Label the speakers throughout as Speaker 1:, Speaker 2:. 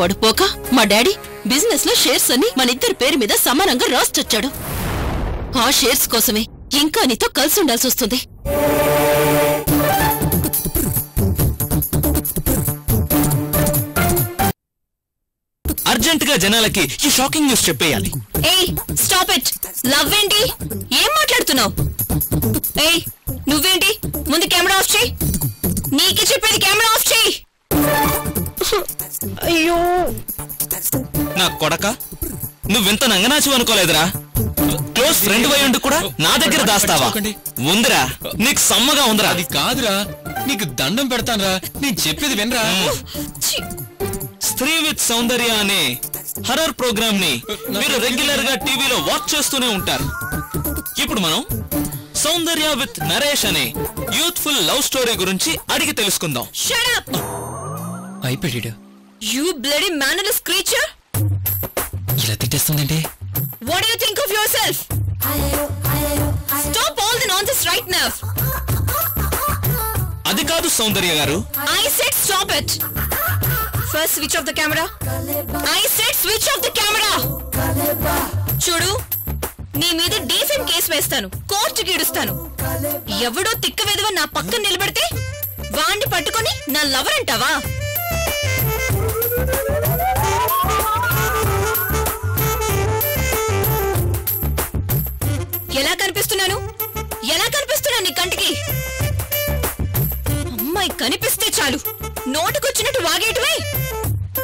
Speaker 1: వాడు పోక మా డాడీ బిజినెస్లో షేర్స్ అని మన ఇద్దరి పేరు మీద సమానంగా రాసిచ్చొచ్చాడు ఆ షేర్స్ కోసమే ఇంకా నీతో కలిసి ఉండాల్సి వస్తుంది.
Speaker 2: అర్జెంట్గా జనాలకి ఈ షాకింగ్ న్యూస్ చెప్పేయాలి.
Speaker 1: ఏయ్ స్టాప్ ఇట్ లవ్ ఏంటి? ఏం మాట్లాడుతున్నావు? ఏయ్ నువ్వేంటి? ముందు కెమెరా ఆఫ్ చేయి. నీకే చెప్పేది కెమెరా ఆఫ్ చేయి. అయ్యో.
Speaker 2: నా కొడక నువ్వెంత నంగనాచి అనుకోలేదురా. క్లోజ్ ఫ్రెండ్ వై ఉండి కూడా నా దగ్గర దాస్తావా. ఉందిరా నీకు సమ్మగా ఉందిరా.
Speaker 3: అది కాదురా నీకు దండం పెడతానురా నేను చెప్పేది వినరా?
Speaker 2: స్త్రీ విత్ సౌందర్య అనే హర్రర్ ప్రోగ్రామ్ని మీరు రెగ్యులర్గా టీవీలో వాచ్ చేస్తూనే ఉంటారు. ఇప్పుడు మనం సౌందర్య విత్ నరేష్ అనే యూత్ఫుల్ లవ్ స్టోరీ గురించి అడిగి తెలుసుకుందాం.
Speaker 3: భయపెడాడు.
Speaker 1: యూ బ్లడీ మ్యానలెస్ క్రీచర్
Speaker 3: ఇలా తిట్టేస్తుందంటే?
Speaker 1: What you think of yourself stop all the nonsense right now
Speaker 2: అది కాదు Soundarya garu.
Speaker 1: I said stop it first switch off the camera I said switch off the camera చూడు నీ మీద DFM case వేస్తాను. Court గీడుస్తాను. ఎవడో తిక్క విధవ నా పక్కన నిలబడితే వాణ్ణి పట్టుకొని నా లవర్ అంటావా? కనిపిస్తున్నాను ఎలా కనిపిస్తున్నాను నీ కంటికి? అమ్మాయి కనిపిస్తే చాలు. నోటుకొచ్చినట్టు వాగేయటమే.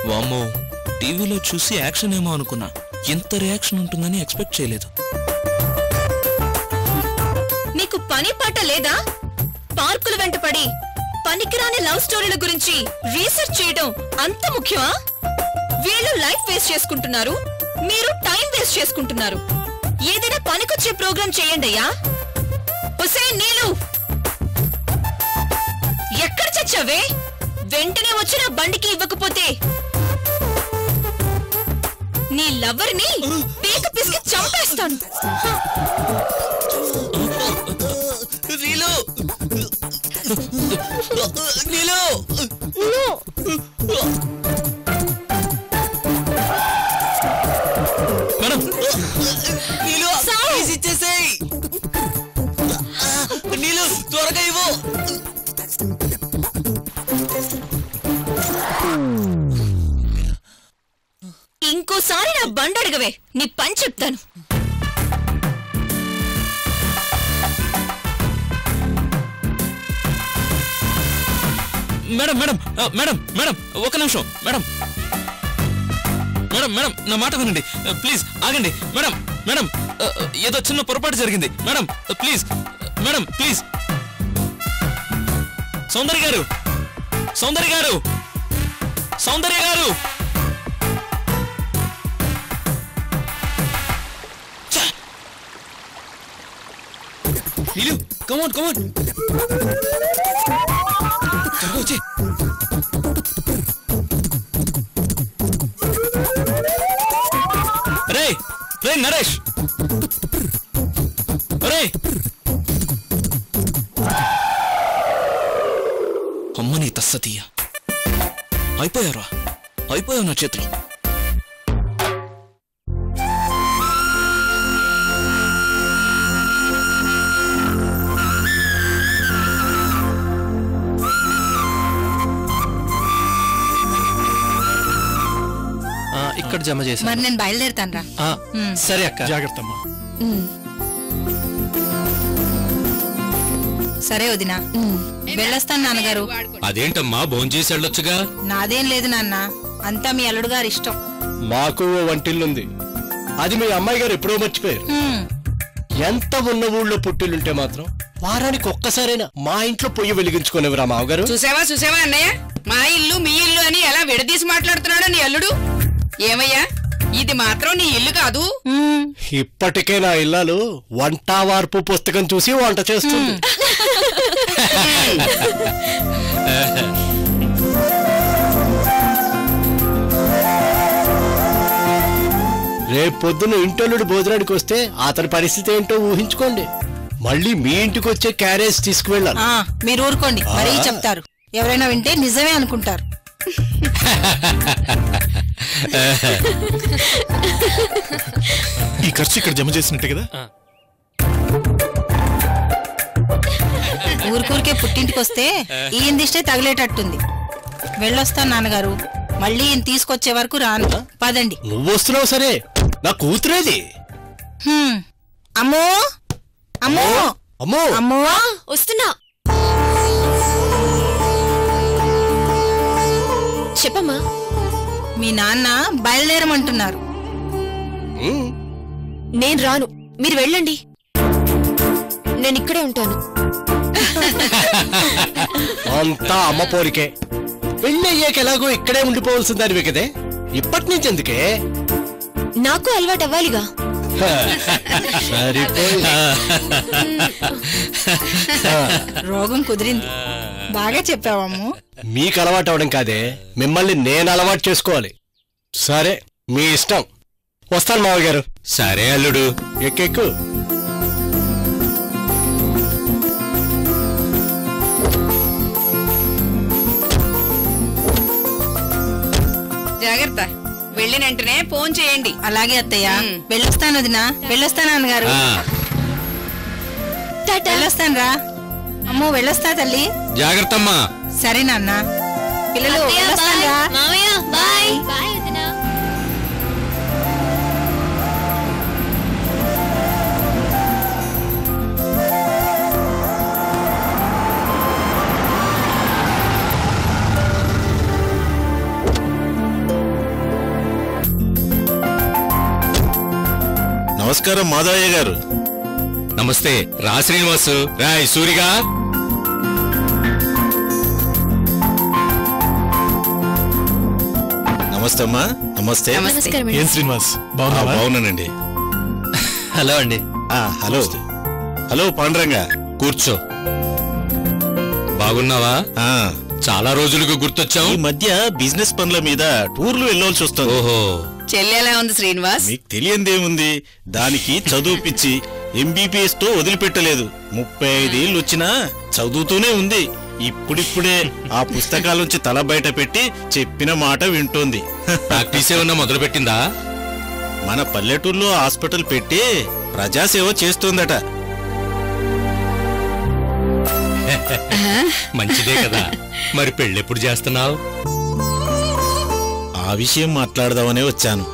Speaker 2: వామ్మో టీవీలో చూసి యాక్షన్ ఏమో అనుకున్నా. ఎంత రియాక్షన్ ఉంటుందని ఎక్స్పెక్ట్ చేయలేదు.
Speaker 1: నీకు పని పాట లేదా? పార్కుల వెంట పడి పనికిరాని లవ్ స్టోరీల గురించి రీసెర్చ్ చేయడం అంత ముఖ్యమా? వీళ్ళు లైఫ్ వేస్ట్ చేసుకుంటున్నారు. మీరు టైం వేస్ట్ చేసుకుంటున్నారు. ఏదైనా పనికొచ్చే ప్రోగ్రాం చేయండి అయ్యా హుసేన్ నీలు. ఎక్కడ చచ్చావే? వెంటనే వచ్చి నా బండికి ఇవ్వకపోతే. నీ లవర్ని పీక పిసికి చంపేస్తాను.
Speaker 2: నీలు. నీలు.
Speaker 1: ఇంకోసారి బండి అడగవే నీ పని చెప్తాను.
Speaker 2: మేడం మేడం మేడం మేడం ఒక నిమిషం మేడం. మేడం మేడం నా మాట వినండి. ప్లీజ్ ఆగండి. మేడం మేడం ఏదో చిన్న పొరపాటు జరిగింది. Madam please madam please. Soundarya garu Soundarya garu సౌందర్య గారు.
Speaker 3: నీలు కమోన్ కమోన్ త్వరగా వచ్చే
Speaker 2: రే రే నరేష్ రే అమ్మని తస్సతీయ. అయిపోయారా అయిపోయావు నా చేతిలో.
Speaker 3: ఇక్కడ జమ చేశాను.
Speaker 4: మరి నేను బయలుదేరుతాను రా
Speaker 3: ఆ, సరే అక్క.
Speaker 5: జాగ్రత్త అమ్మా.
Speaker 4: సరే వదినా. వెళ్ళొస్తాను నాన్నగారు.
Speaker 6: అదేంటమ్మా భోంచేసి వెళ్ళొచ్చుగా?
Speaker 4: నాదేం లేదు నాన్న. అంతా మీ అల్లుడు గారి ఇష్టం.
Speaker 5: మాకు ఓ వంటిల్లుంది. అది మీ అమ్మాయి గారు ఎప్పుడో మర్చిపోయారు. ఎంత ఉన్న ఊళ్ళో పుట్టిల్లుంటే మాత్రం వారానికి ఒక్కసారైనా మా ఇంట్లో పొయ్యి వెలిగించుకునేవరా మావగారు.
Speaker 7: చూసావా చూసావా అన్నయ్య? మా ఇల్లు మీ ఇల్లు అని ఎలా విడదీసి మాట్లాడుతున్నాడో నీ అల్లుడు? ఏమయ్యా? ఇది మాత్రం నీ ఇల్లు కాదు.
Speaker 5: ఇప్పటికే నా ఇల్లాలు వంట వార్పు పుస్తకం చూసి వంట చేస్తుంది. రేపు పొద్దున ఇంటల్లుడు భోజనానికి వస్తే అతని పరిస్థితి ఏంటో ఊహించుకోండి. మళ్ళీ మీ ఇంటికి వచ్చే క్యారేజ్ తీసుకువెళ్ళాలి.
Speaker 4: ఆ, మీరు ఊరుకోండి. మరీ చెప్తారు. ఎవరైనా వింటే నిజమే అనుకుంటారు.
Speaker 8: ఈ ఖర్చు ఇక్కడ జమ చేసినట్టే కదా?
Speaker 4: ఊరికూరికే పుట్టింటికి వస్తే ఈయన దిష్టే తగిలేటట్టుంది. వెళ్ళొస్తాను నాన్నగారు. మళ్ళీ ఈయన తీసుకొచ్చే వరకు రాను. పదండి.
Speaker 5: నువ్వు వస్తున్నావు సరే. నా కూతురేది.
Speaker 4: అమ్మో! అమ్మో!
Speaker 5: అమ్మో!
Speaker 4: అమ్మో!
Speaker 1: వస్తున్నా. చెప్పమ్మా.
Speaker 4: మీ నాన్న బయలుదేరమంటున్నారు.
Speaker 1: నేను రాను. మీరు వెళ్ళండి. నేను ఇక్కడే ఉంటాను.
Speaker 5: అంతా అమ్మ పోరికే. పెళ్ళి అయ్యాక ఎలాగో ఇక్కడే ఉండిపోవాల్సిన దానివి కదే ఇప్పటి నుంచి ఎందుకే
Speaker 1: నాకు అలవాటు అవ్వాలిగా
Speaker 4: రోగం కుదిరింది. బాగా చెప్పావమ్ము.
Speaker 5: మీకు అలవాటు అవడం కాదే మిమ్మల్ని నేను అలవాటు చేసుకోవాలి. సరే మీ ఇష్టం. వస్తాను మావయ్య గారు.
Speaker 6: సరే అల్లుడు.
Speaker 5: ఎక్కెక్కు.
Speaker 7: జాగ్రత్త. వెళ్ళిన వెంటనే ఫోన్ చేయండి.
Speaker 4: అలాగే అత్తయ్య. వెళ్ళొస్తాను వదినా. వెళ్ళొస్తాను నాన్నగారు
Speaker 6: ఆ,
Speaker 4: వెళ్ళొస్తాను రా అమ్మో వెళ్ళొస్తా తల్లి.
Speaker 6: జాగ్రత్తమ్మా.
Speaker 4: సరే నాన్న. పిల్లలు వెళ్ళొస్తాను రా
Speaker 1: మామయ్య బాయ్. బాయ్.
Speaker 6: నమస్కారం మాధవయ్య గారు. నమస్తే రా శ్రీనివాసు. రాయ్ సూరిగా. నమస్తే అమ్మా. నమస్తే.
Speaker 1: నమస్కారం
Speaker 8: ఏం శ్రీనివాస్?
Speaker 6: ఆ,
Speaker 8: బాగున్నావా
Speaker 6: బాగున్నానండి.
Speaker 3: హలో అండి.
Speaker 6: ఆ, హలో. హలో పాండ్రంగ. కూర్చో. బాగున్నావా? చాలా రోజులకు గుర్తొచ్చావు.
Speaker 9: ఈ మధ్య బిజినెస్ పనుల మీద టూర్లు వెళ్ళవలసి వస్తుంది.
Speaker 6: ఓహో.
Speaker 7: చెల్లెలా ఉంది శ్రీనివాస్?
Speaker 9: మీకు తెలియందేముంది? దానికి చదువుపిచ్చి ఎంబీబీఎస్తో వదిలిపెట్టలేదు. ముప్పై ఐదేళ్ళు వచ్చినా చదువుతూనే ఉంది. ఇప్పుడిప్పుడే ఆ పుస్తకాల నుంచి తల బయట పెట్టి చెప్పిన మాట వింటోంది.
Speaker 6: ప్రాక్టీస్ ఏమన్నా మొదలు పెట్టిందా
Speaker 9: మన పల్లెటూరులో హాస్పిటల్ పెట్టి ప్రజాసేవ చేస్తోందట.
Speaker 6: మంచిదే కదా. మరి పెళ్ళెప్పుడు చేస్తున్నావు?
Speaker 9: ఆ విషయం మాట్లాడదామనే వచ్చాను.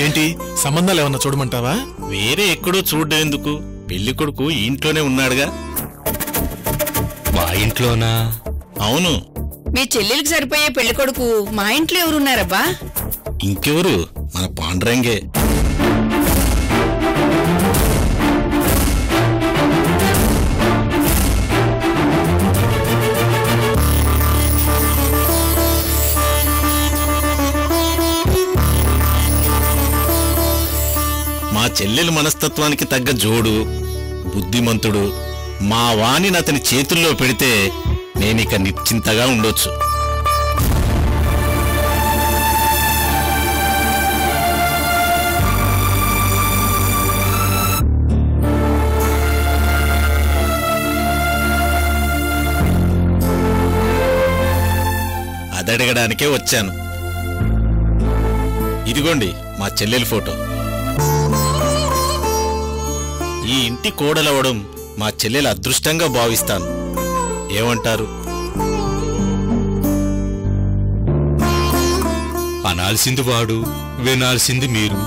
Speaker 8: ఏంటి సంబంధాలు ఏమన్నా చూడమంటావా?
Speaker 9: వేరే ఎక్కడో చూడడం ఎందుకు పెళ్ళి కొడుకు ఇంట్లోనే ఉన్నాడుగా.
Speaker 6: మా ఇంట్లోనా?
Speaker 9: అవును.
Speaker 7: మీ చెల్లెలికి సరిపోయే పెళ్ళి కొడుకు మా ఇంట్లో ఎవరున్నారబ్బా?
Speaker 9: ఇంకెవరు? మన పాండ్రంగే. చెల్లెలు మనస్తత్వానికి తగ్గ జోడు బుద్ధిమంతుడు మా వాణిని అతని చేతుల్లో పెడితే నేనిక నిశ్చింతగా ఉండొచ్చు. అదడగడానికే వచ్చాను. ఇదిగోండి మా చెల్లెలి ఫోటో. ఈ ఇంటి కోడలవడం మా చెల్లెల అదృష్టంగా భావిస్తాను. ఏమంటారు?
Speaker 6: అనాల్సింది వాడు వినాల్సింది మీరు.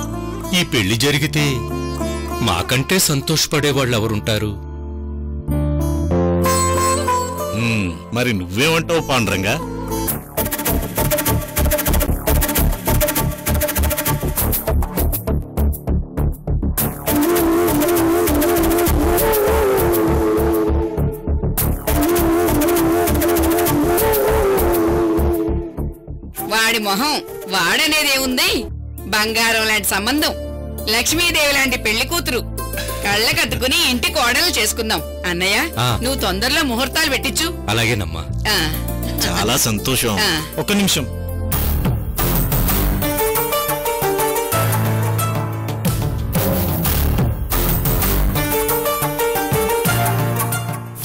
Speaker 6: ఈ పెళ్ళి జరిగితే మాకంటే సంతోషపడే వాళ్ళు ఎవరుంటారు
Speaker 9: మరి నువ్వేమంటావు పాండ్రంగా?
Speaker 7: మొహం వాడనేదేముంది బంగారం లాంటి సంబంధం. లక్ష్మీదేవి లాంటి పెళ్ళి కూతురు. కళ్ళకద్దుకుని ఇంటి కోడలు చేసుకుందాం. అన్నయ్య. నువ్వు తొందరలో ముహూర్తాలు పెట్టించు
Speaker 6: అలాగేనమ్మా.
Speaker 7: ఆ,
Speaker 9: చాలా సంతోషం.
Speaker 7: ఆ.
Speaker 8: ఒక్క నిమిషం.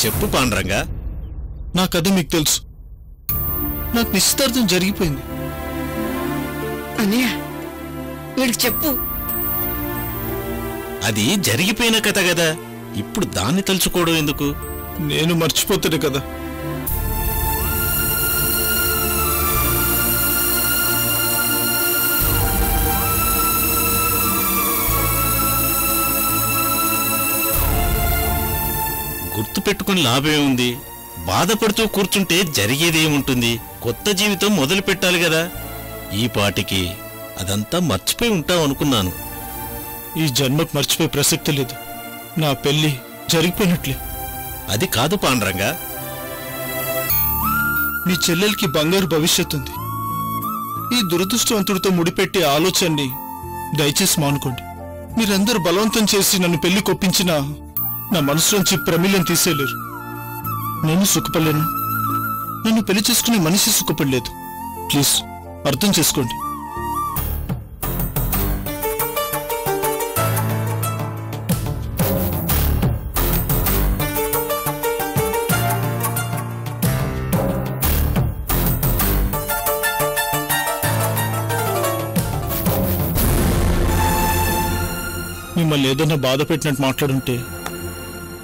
Speaker 9: చెప్పు పాండ్రంగా.
Speaker 8: నా కథ మీకు తెలుసు. నాకు నిశ్చితార్థం జరిగిపోయింది.
Speaker 7: అన్నయ్య వీడికి చెప్పు.
Speaker 9: అది జరిగిపోయిన కథ కదా. ఇప్పుడు దాన్ని తలుచుకోవడం ఎందుకు?
Speaker 8: నేను మర్చిపోతాను కదా.
Speaker 9: గుర్తు పెట్టుకుని లాభమే ఉంది. బాధపడుతూ కూర్చుంటే జరిగేదేముంటుంది? కొత్త జీవితం మొదలు పెట్టాలి కదా. ఈ పాటికి అదంతా మర్చిపోయి ఉంటాం అనుకున్నాను.
Speaker 8: ఈ జన్మకు మర్చిపోయే ప్రసక్తి లేదు. నా పెళ్ళి జరిగిపోయినట్లే.
Speaker 9: అది కాదు పాండ్రంగా.
Speaker 8: మీ చెల్లెలకి బంగారు భవిష్యత్తు ఉంది. ఈ దురదృష్టవంతుడితో ముడిపెట్టే ఆలోచనని దయచేసి మానుకోండి. మీరందరూ బలవంతం చేసి నన్ను పెళ్ళి కొప్పించినా నా మనసులోంచి ప్రమిల్యం తీసేయలేరు. నేను సుఖపడలేను. నన్ను పెళ్ళి చేసుకునే మనిషి సుఖపడలేదు. ప్లీజ్. అర్థం చేసుకోండి. మిమ్మల్ని ఏదైనా బాధ పెట్టినట్టు మాట్లాడుంటే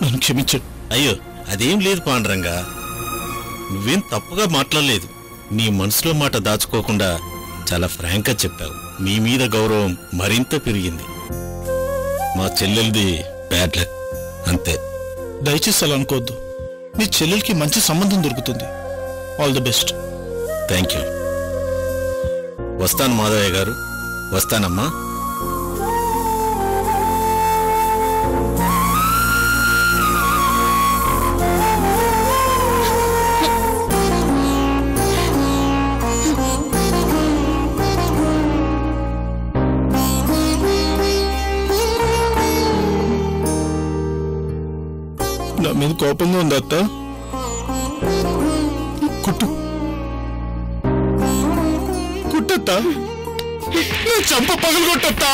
Speaker 8: నన్ను క్షమించండి.
Speaker 9: అయ్యో అదేం లేదు పాండరంగా. నువ్వేం తప్పుగా మాట్లాడలేదు. నీ మనసులో మాట దాచుకోకుండా చాలా ఫ్రాంక్గా చెప్పావు. నీ మీద గౌరవం మరింత పెరిగింది. మా చెల్లెలది బ్యాడ్ లక్. అంతే.
Speaker 8: దయచేసి అలా అనుకోవద్దు. మీ చెల్లెలకి మంచి సంబంధం దొరుకుతుంది. All the best.
Speaker 9: Thank you. వస్తాను మాధవయ్య గారు. వస్తానమ్మా.
Speaker 8: కోపంగా ఉంది అత్త. కుట్టు. కుట్టత్త. నా చంప పగలు కొట్టత్తా.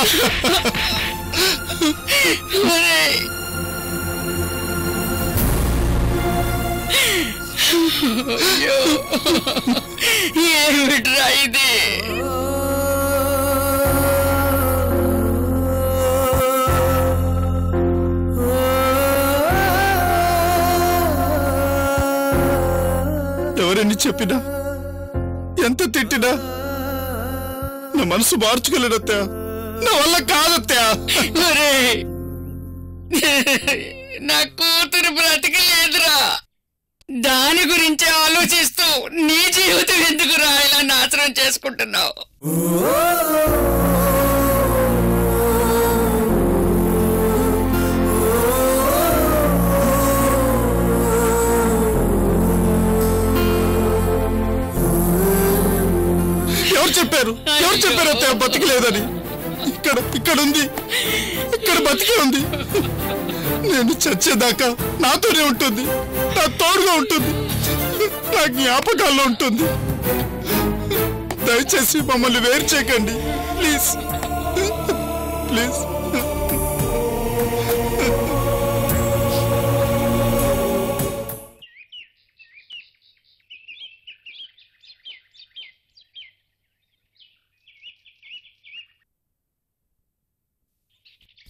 Speaker 7: ఏమిట్రా ఇది?
Speaker 8: ఎవరని చెప్పినా? ఎంత తిట్టినా? నా మనసు మార్చుకోలేదత్తా. నా వల్ల కాదత్తా.
Speaker 7: నా కూతురు బ్రతికలేదురా. దాని గురించే ఆలోచిస్తూ నీ జీవితం ఎందుకురా ఇలా నాశనం చేసుకుంటున్నావు?
Speaker 8: చెప్పారు? ఎవరు చెప్పారు అత్తయ్య? బతికలేదని. ఇక్కడ ఇక్కడ ఉంది. ఇక్కడ బతికే ఉంది. నేను చచ్చేదాకా నాతోనే ఉంటుంది. నా తోడుగా ఉంటుంది. నా జ్ఞాపకాల్లో ఉంటుంది. దయచేసి మమ్మల్ని వేరు చేయకండి. ప్లీజ్. ప్లీజ్.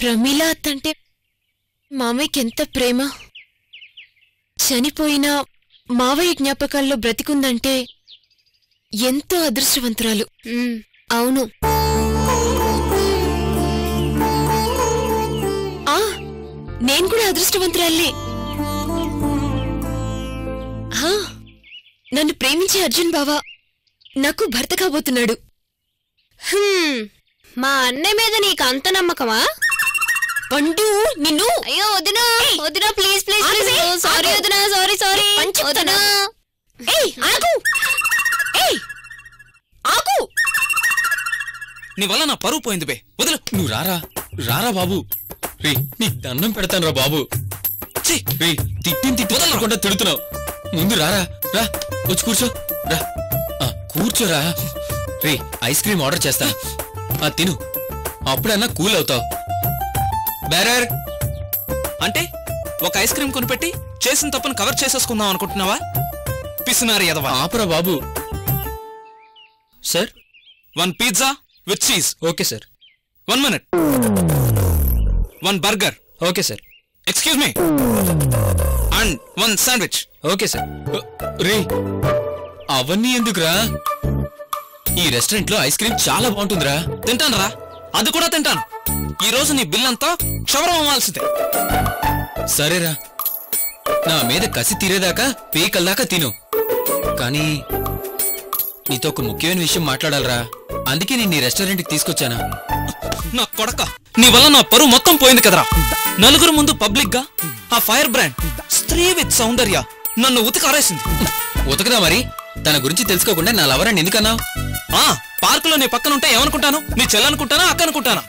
Speaker 1: ప్రమీల అత్తంటే మామయ్యకి ఎంత ప్రేమ? చనిపోయిన మావయ్య జ్ఞాపకాల్లో బ్రతికుందంటే ఎంతో అదృష్టవంతురాలు. అవును. ఆ నేను కూడా అదృష్టవంతురాలే హా, నన్ను ప్రేమించే అర్జున్ బావా నాకు భర్త కాబోతున్నాడు.
Speaker 10: మా అన్నయ్య మీద నీకు అంత నమ్మకమా?
Speaker 1: పండు నిన్ను.
Speaker 10: అయ్యో వదినా వదినా ప్లీజ్ ప్లీజ్ ప్లీజ్ సారీ. వదినా సారీ సారీ. వదినా.
Speaker 1: ఏయ్ ఆగు. ఏయ్ ఆగు.
Speaker 2: నీ వల్ల నా పరువు పోయింది బే. వదిలు.
Speaker 3: నువ్వు రారా. రారా బాబు. రే నీకు దండం పెడతాను రా బాబు! రే తిట్టిన తిట్టి వదలకుండా తిడుతున్నావు. ముందు రారా. రా వచ్చి కూర్చో. రా. ఆ, కూర్చోరా. రే ఐస్ క్రీమ్ ఆర్డర్ చేస్తా. ఆ తిను. అప్పుడన్నా కూల్ అవుతావు. బేరర్
Speaker 2: అంటే ఒక ఐస్ క్రీమ్ కొనిపెట్టి చేసిన తప్పును కవర్ చేసేసుకుందాం అనుకుంటున్నావా? పిసినారి ఎదవా
Speaker 3: ఆపరా బాబు.
Speaker 2: Sir one pizza with cheese
Speaker 3: okay sir
Speaker 2: one minute one burger
Speaker 3: okay sir
Speaker 2: excuse me and one sandwich
Speaker 3: okay sir రే అవన్నీ ఎందుకురా? ఈ రెస్టారెంట్లో ఐస్ క్రీమ్ చాలా బాగుంటుందిరా.
Speaker 2: తింటాను రా అది కూడా తింటాను. ఈ రోజు నీ బిల్ అంతా క్షవరం అవ్వాల్సిందే.
Speaker 3: సరేరా. నా మీద కసి తీరేదాకా పీకల్దాకా తిను. కానీ నీతో ఒక ముఖ్యమైన విషయం మాట్లాడాలరా. అందుకే నేను నీ రెస్టారెంట్కి తీసుకొచ్చానా?
Speaker 2: నా కొడక. నీ వల్ల నా పరువు మొత్తం పోయింది కదరా. నలుగురు ముందు పబ్లిక్గా ఆ ఫైర్ బ్రాండ్ స్త్రీ విత్ సౌందర్య నన్ను ఉతికారేసింది.
Speaker 3: ఉతకదా మరి? తన గురించి తెలుసుకోకుండా నా లవరాన్ని ఎందుకన్నావు?
Speaker 2: ఆ పార్కులో నీ పక్కన ఉంటే ఏమనుకుంటాను? నీ చెల్లనుకుంటానా అక్క అనుకుంటానా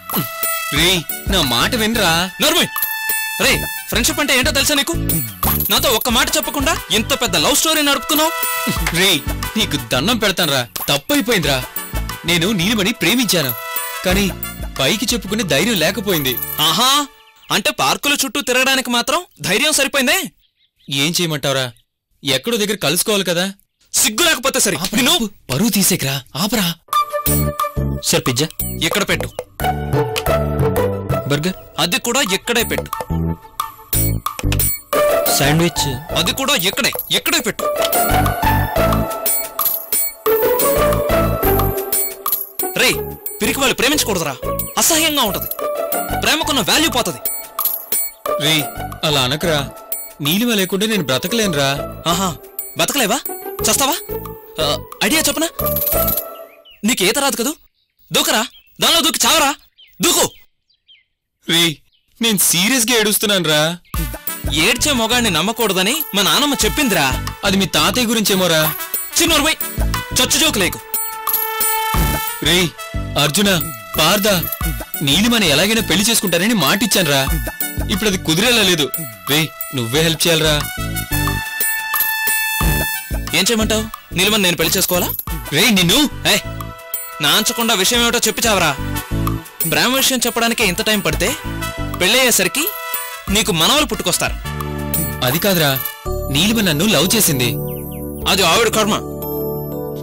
Speaker 3: రే నా మాట వినరా?
Speaker 2: నర్మి! రే ఫ్రెండ్షిప్ అంటే ఏంటో తెలుసా నీకు? నాతో ఒక్క మాట చెప్పకుండా ఇంత పెద్ద లవ్ స్టోరీ నడుపుతున్నావు?
Speaker 3: రే నీకు దండం పెడతానురా. తప్పైపోయిందిరా. నేను నీలిమని ప్రేమించాను. కానీ పైకి చెప్పుకునే ధైర్యం లేకపోయింది.
Speaker 2: ఆహా! అంటే పార్కుల చుట్టూ తిరగడానికి మాత్రం ధైర్యం సరిపోయిందే?
Speaker 3: ఏం చేయమంటావురా? ఎక్కడో దగ్గర కలుసుకోవాలి కదా.
Speaker 2: సిగ్గు లేకపోతే సరే నిన్ను?
Speaker 3: పరువు తీసేకరా. ఆపరా. Sir pizza?
Speaker 2: ఇక్కడ పెట్టు?
Speaker 3: బర్గర్?
Speaker 2: అది కూడా ఇక్కడే పెట్టు.
Speaker 3: శాండ్విచ్?
Speaker 2: అది కూడా ఇక్కడే ఇక్కడే పెట్టు. రే పిరికి వాళ్ళు ప్రేమించకూడదురా. అసహ్యంగా ఉంటది. ప్రేమకున్న వాల్యూ పోతది.
Speaker 3: రే అలా అనకరా. నీలిమ లేకుండా నేను బ్రతకలేనురా.
Speaker 2: ఆహా బతకలేవా చస్తావా? ఐడియా చెప్పనా. నీకు ఈత రాదు కదూ? దూకరా. దానిలో దూకి చావరా. దూకు.
Speaker 3: రే నేను సీరియస్గా ఏడుస్తున్నాను రా
Speaker 2: ఏడ్చే మొగాడిని నమ్మకూడదని మా నాన్నమ్మ చెప్పిందిరా.
Speaker 3: అది మీ తాతయ్య గురించేమోరా.
Speaker 2: చిన్నోరుబై చచ్చు జోకు లేకు.
Speaker 3: రే అర్జున పార్దా నీలిమని ఎలాగైనా పెళ్ళి చేసుకుంటానని మాటిచ్చాను రా ఇప్పుడు అది కుదిరేలా లేదు. రే నువ్వే హెల్ప్ చేయాలరా.
Speaker 2: ఏం చేయమంటావు? నీలిమని నేను పెళ్ళి చేసుకోవాలా?
Speaker 3: రే నిన్ను?
Speaker 2: ఏ నాంచకుండా విషయం ఏమిటో చెప్పి చావరా. ప్రేమ విషయం చెప్పడానికి ఇంత టైం పడితే పెళ్ళయ్యేసరికి నీకు మనవలు పుట్టుకొస్తారు.
Speaker 3: అది కాదురా నీలిమ నన్ను లవ్ చేసింది.
Speaker 2: అది ఆవిడ కర్మ.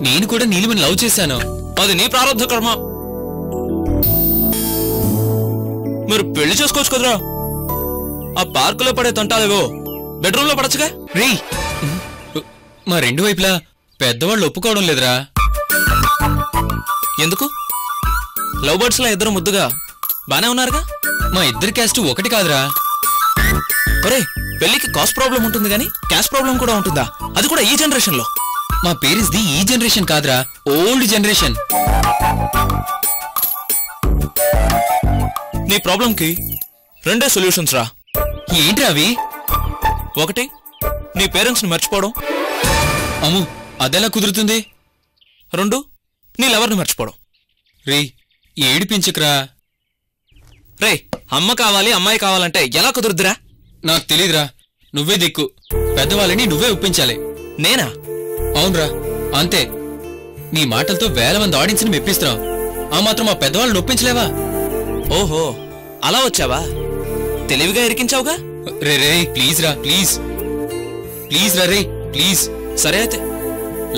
Speaker 3: నేను కూడా నీలిమని లవ్ చేశాను.
Speaker 2: అది నీ ప్రారంభ కర్మ. మీరు పెళ్ళి చేసుకోవచ్చు కదరా. ఆ పార్కులో పడే తంటాలేవో బెడ్రూమ్లో పడచ్చుగా?
Speaker 3: రే మా రెండు వైపులా పెద్దవాళ్ళు ఒప్పుకోవడం లేదురా.
Speaker 2: ఎందుకు? లవ్ బర్డ్స్లా ఇద్దరు ముద్దుగా బానే ఉన్నారుగా?
Speaker 3: మా ఇద్దరి క్యాస్ట్ ఒకటి కాదురా.
Speaker 2: ఒరే పెళ్ళికి కాస్ట్ ప్రాబ్లం ఉంటుంది కానీ క్యాష్ ప్రాబ్లం కూడా ఉంటుందా? అది కూడా ఈ జనరేషన్లో
Speaker 3: మా పేరెంట్స్ ది ఈ జనరేషన్ కాదురా ఓల్డ్ జనరేషన్.
Speaker 2: నీ ప్రాబ్లం కి రెండే సొల్యూషన్స్ రా
Speaker 3: ఏంటి అవి?
Speaker 2: ఒకటి నీ పేరెంట్స్ని మర్చిపోవడం.
Speaker 3: అమ్ము అదెలా కుదురుతుంది?
Speaker 2: రెండు నీ లవర్ని మర్చిపోవడం.
Speaker 3: రే ఏడిపించకరా.
Speaker 2: రే అమ్మ కావాలి అమ్మాయి కావాలంటే ఎలా కుదురుద్దురా?
Speaker 3: నాకు తెలీదురా నువ్వే దిక్కు. పెద్దవాళ్ళని నువ్వే ఒప్పించాలి.
Speaker 2: నేనా?
Speaker 3: అవునరా అంతే. నీ మాటలతో వేల మంది ఆడియన్స్ని మెప్పిస్తున్నావు. ఆ మాత్రం మా పెద్దవాళ్ళని ఒప్పించలేవా?
Speaker 2: ఓహో అలా వచ్చావా? తెలివిగా ఇరికించావుగా?
Speaker 3: రే రే ప్లీజ్ రా ప్లీజ్ ప్లీజ్. రా రే. ప్లీజ్.
Speaker 2: సరే అయితే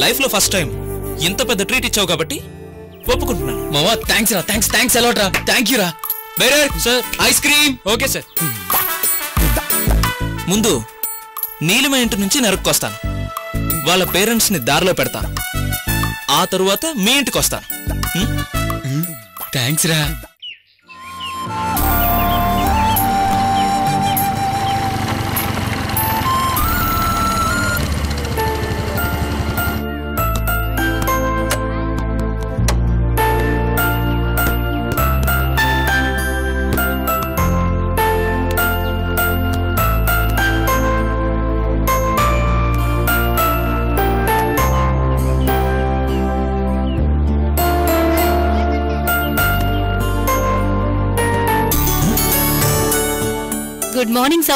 Speaker 2: లైఫ్లో ఫస్ట్ టైం ఇంత పెద్ద ట్రీట్ ఇచ్చావు కాబట్టి ఒప్పుకుంటున్నాను
Speaker 3: మావా థ్యాంక్స్ రా థ్యాంక్స్ థ్యాంక్స్ అలాట్ రా. థ్యాంక్ యూ రా. Bearer
Speaker 2: sir
Speaker 3: ice cream
Speaker 2: okay sir ముందు నీలిమ ఇంటి నుంచి నరుక్కొస్తాను. వాళ్ళ పేరెంట్స్ని దారిలో పెడతాను ఆ తరువాత మీ ఇంటికి వస్తాను
Speaker 3: థ్యాంక్స్ రా.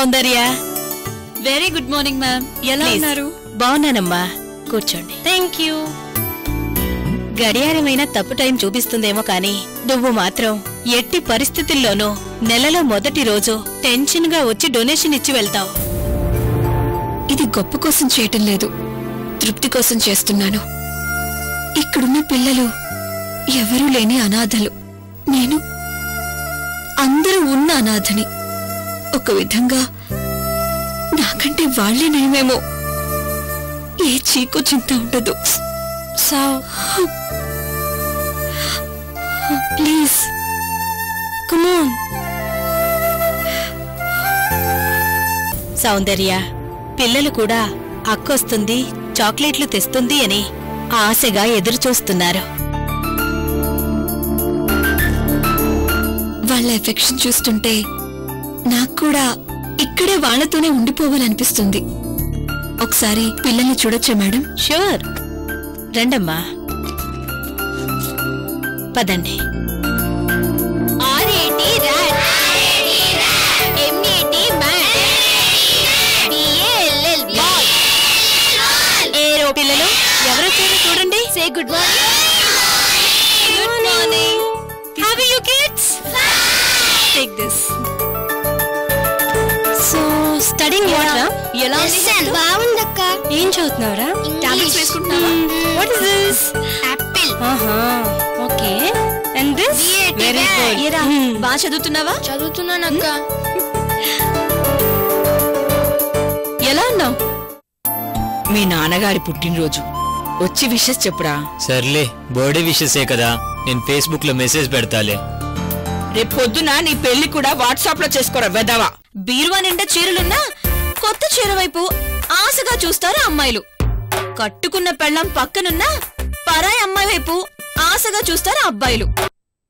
Speaker 4: Soundarya
Speaker 1: very good morning ma'am ఎలా. ఉన్నారు?
Speaker 4: బాగున్నానమ్మా. కూర్చోండి.
Speaker 1: థ్యాంక్ యూ
Speaker 4: గడియారమైన తప్పు టైం చూపిస్తుందేమో కానీ నువ్వు మాత్రం ఎట్టి పరిస్థితుల్లోనూ నెలలో మొదటి రోజు టెన్షన్గా వచ్చి డొనేషన్ ఇచ్చి వెళ్తావు.
Speaker 11: ఇది గొప్ప కోసం చేయటం లేదు. తృప్తి కోసం చేస్తున్నాను. ఇక్కడున్న పిల్లలు ఎవరూ లేని అనాథలు. నేను అందరూ ఉన్న అనాథని. ఒక విధంగా నాకంటే వాళ్ళే నయమేమో. ఏ చీకు చింత ఉండదు. ప్లీజ్. కమోన్
Speaker 10: సౌందర్య పిల్లలు కూడా అక్కొస్తుంది చాక్లెట్లు తెస్తుంది అని ఆశగా ఎదురు చూస్తున్నారు
Speaker 11: వాళ్ళ ఎఫెక్షన్ చూస్తుంటే నాకు కూడా ఇక్కడే వాళ్ళతోనే ఉండిపోవాలనిపిస్తుంది. ఒకసారి పిల్లల్ని చూడొచ్చా మేడం?
Speaker 10: షూర్. రండమ్మా. పదండి. పిల్లలు ఎవరొచ్చారో చూడండి.
Speaker 12: Say good morning
Speaker 10: good morning have you kids take this
Speaker 11: so studying what
Speaker 10: ఎలా
Speaker 12: బాగుందక్క.
Speaker 11: ఏం చదువుతున్నావురా?
Speaker 12: టాబ్లెట్స్ వేసుకుంటున్నావా?
Speaker 11: వాట్ ఇస్ దిస్
Speaker 12: యాపిల్
Speaker 11: ఆహా okay. And this very good
Speaker 1: ఏరా బాగా చదువుతున్నావా?
Speaker 12: చదువుతున్నానక్క.
Speaker 1: ఎలా ఉన్నావు?
Speaker 7: మీ నాన్నగారి పుట్టినరోజు. వచ్చి విషెస్ చెప్పురా.
Speaker 13: సర్లే బర్త్డే విషెసే కదా. నేను ఫేస్బుక్లో మెసేజ్ పెడతాలే.
Speaker 7: రేపు పొద్దున నీ పెళ్ళి కూడా వాట్సాప్లో చేసుకోరా వెదవా
Speaker 1: బీరువా నిండా చీరలున్నా కొత్త చీర వైపు ఆశగా చూస్తారు అమ్మాయిలు. కట్టుకున్న పెళ్ళం పక్కనున్నా పరాయి అమ్మాయి వైపు ఆశగా చూస్తారు అబ్బాయిలు.